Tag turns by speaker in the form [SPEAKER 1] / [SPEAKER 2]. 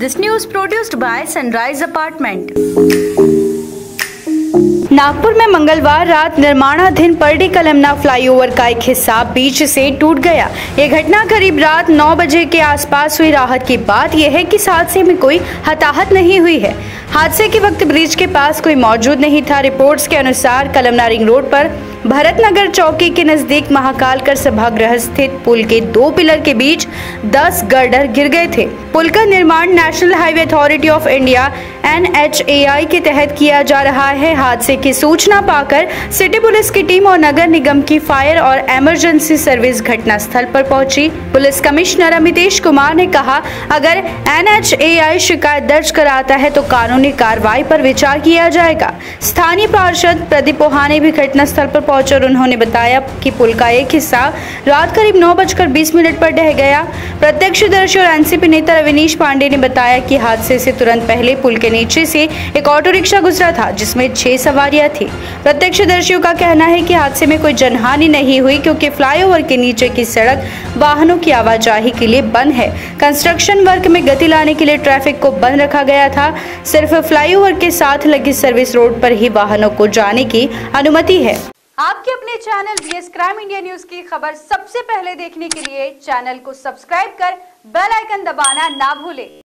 [SPEAKER 1] This news produced by Sunrise Apartment.
[SPEAKER 2] Nagpur में मंगलवार रात निर्माणाधीन परडी कलमना फ्लाईओवर का एक हिस्सा बीच से टूट गया। ये घटना करीब रात 9 बजे के आसपास हुई। राहत की बात यह है कि इस हादसे में कोई हताहत नहीं हुई है। हादसे के वक्त ब्रिज के पास कोई मौजूद नहीं था। रिपोर्ट्स के अनुसार कलमना रिंग रोड पर भरत नगर चौकी के नज़दीक महाकाल कर सभागृह स्थित पुल के दो पिलर के बीच 10 गर्डर गिर गए थे। पुल का निर्माण National Highway Authority of India, NHAI के तहत किया जा रहा है। हादसे की सूचना पाकर सिटी पुलिस की टीम और नगर निगम की फायर और इमरजेंसी सर्विस घटना स्थल पर पहुँची। पुलिस कमिश्नर अमितेश कुमार ने कहा, अगर एनएचएआई शिकायत दर्ज कराता है तो कानूनी कार्रवाई पर विचार किया जाएगा। स्थानीय पार्षद प्रदीप पोहाने भी घटना स्थल पर पहुँचे और उन्होंने बताया कि पुल का एक हिस्सा रात करीब नौ बजकर बीस मिनट पर ढह गया। प्रत्यक्षदर्शी और एनसीपी नेता रविनीश पांडे ने बताया कि हादसे से तुरंत पहले पुल के नीचे से एक ऑटो रिक्शा गुजरा था, जिसमें छह सवारियाँ थी। प्रत्यक्षदर्शियों का कहना है कि हादसे में कोई जनहानि नहीं हुई, क्योंकि फ्लाईओवर के नीचे की सड़क वाहनों की आवाजाही के लिए बंद है। कंस्ट्रक्शन वर्क में गति लाने के लिए ट्रैफ़िक को बंद रखा गया था। सिर्फ़ फ्लाईओवर के साथ लगी सर्विस रोड पर ही वाहनों को जाने की अनुमति है।
[SPEAKER 1] आपके अपने channel BS Crime India News की खबर सबसे पहले देखने के लिए चैनल को सब्सक्राइब कर बेल आइकन दबाना ना भूलें।